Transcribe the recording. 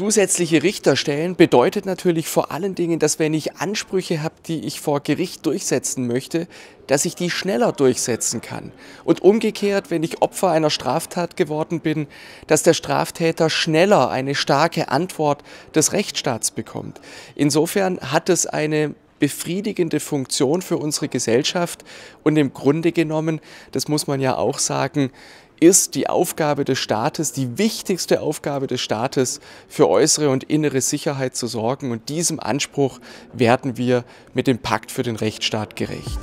Zusätzliche Richterstellen bedeutet natürlich vor allen Dingen, dass wenn ich Ansprüche habe, die ich vor Gericht durchsetzen möchte, dass ich die schneller durchsetzen kann. Und umgekehrt, wenn ich Opfer einer Straftat geworden bin, dass der Straftäter schneller eine starke Antwort des Rechtsstaats bekommt. Insofern hat es eine befriedigende Funktion für unsere Gesellschaft und im Grunde genommen, das muss man ja auch sagen, ist die Aufgabe des Staates, die wichtigste Aufgabe des Staates, für äußere und innere Sicherheit zu sorgen. Und diesem Anspruch werden wir mit dem Pakt für den Rechtsstaat gerecht.